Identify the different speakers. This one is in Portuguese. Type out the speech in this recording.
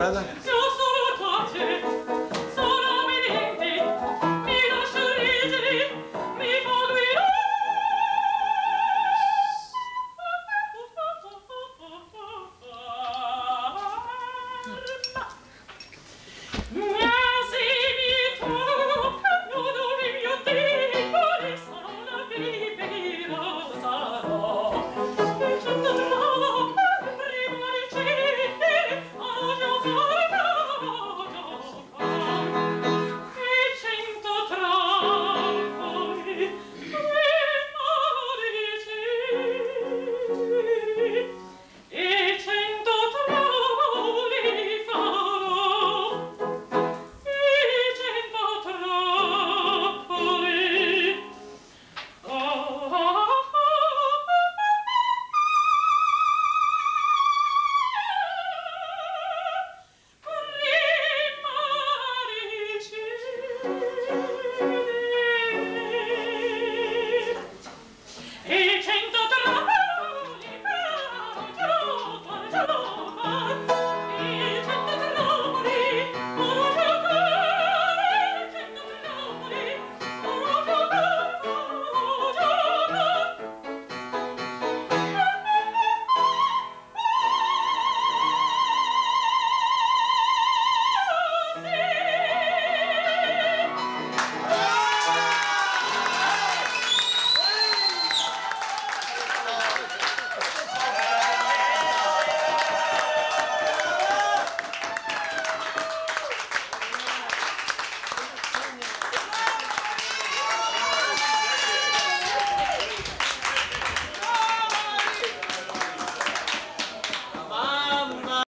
Speaker 1: Brother? Música